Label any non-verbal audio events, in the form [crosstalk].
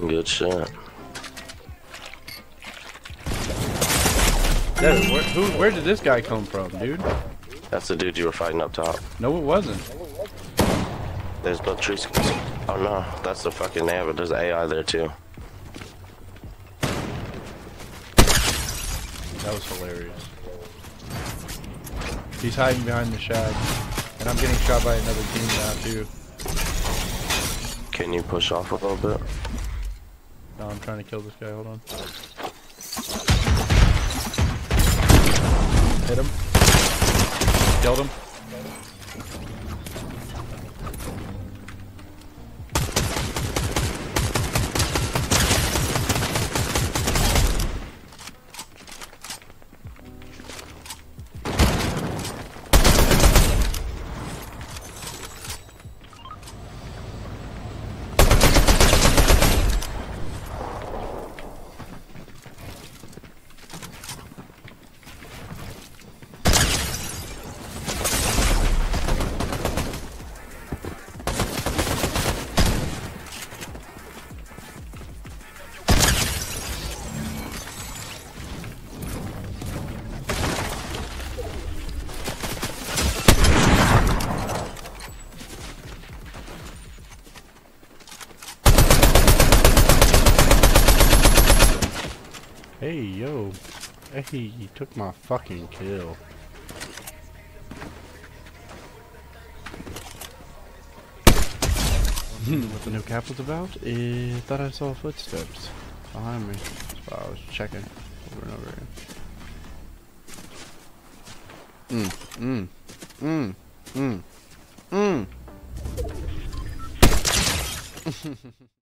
Good shot. Where, who, where did this guy come from, dude? That's the dude you were fighting up top. No, it wasn't. There's both trees. Oh no, that's the fucking name, but there's AI there too. That was hilarious. He's hiding behind the shag. And I'm getting shot by another team now, too. Can you push off a little bit? No, I'm trying to kill this guy. Hold on. Hit him. Killed him. Hey, yo. Hey, you took my fucking kill. Hmm, what the new cap was about? I thought I saw footsteps behind me. That's I was checking over and over again. Mm, mm, mm, mm, mm. [laughs]